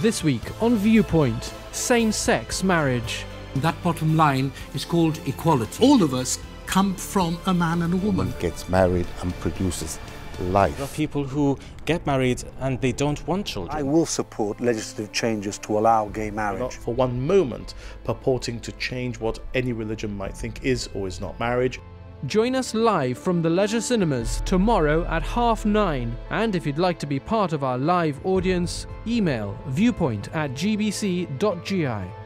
This week on Viewpoint same sex marriage. That bottom line is called equality. All of us come from a man and a woman. gets married and produces life. There are people who get married and they don't want children. I will support legislative changes to allow gay marriage. not marriage. for one moment purporting to change what any religion might think is or is not marriage. Join us live from the Leisure Cinemas tomorrow at half nine. And if you'd like to be part of our live audience, email viewpoint at gbc.gi.